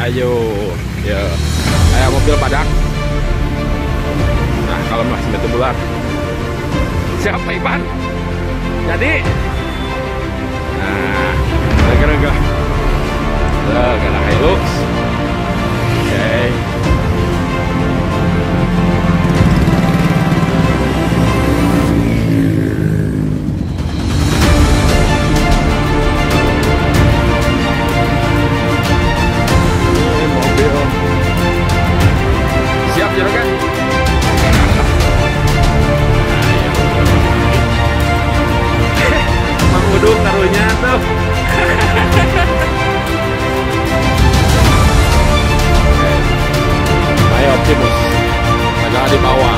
Ayo, ya. Ayo mobil padak. Nah, kalau masih batu bulat. Siapa Ipan? Jadi. Temos. É Agora de Mauá.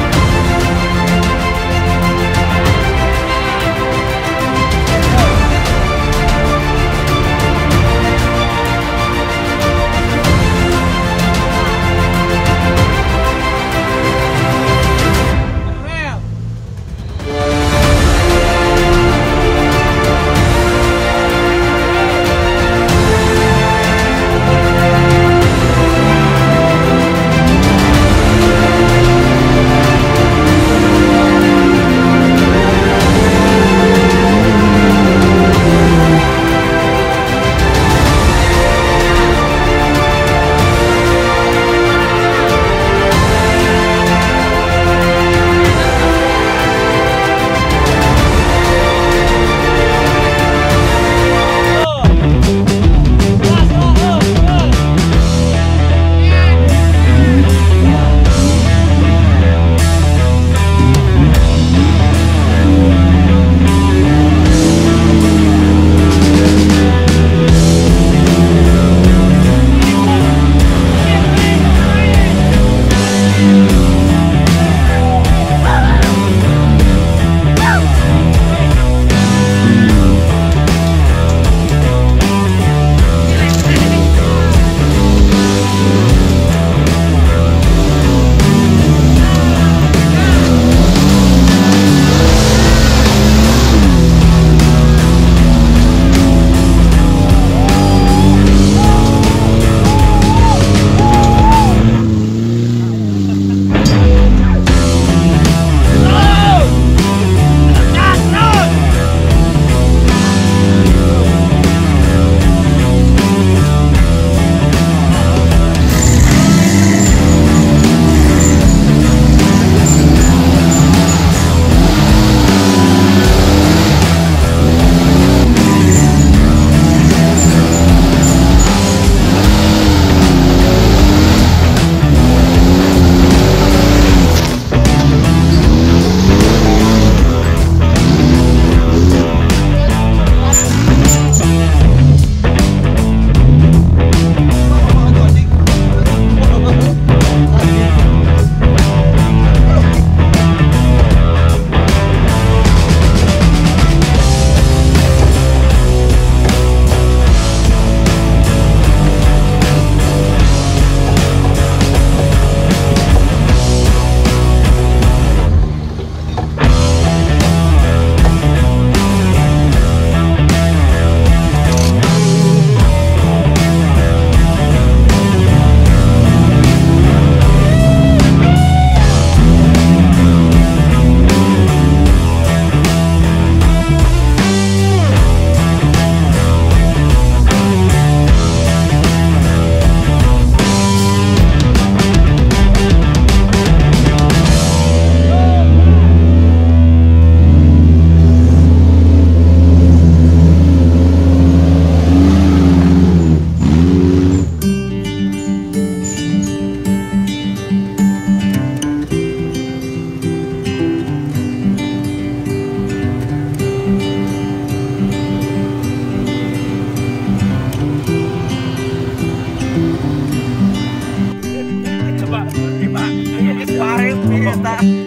fiesta.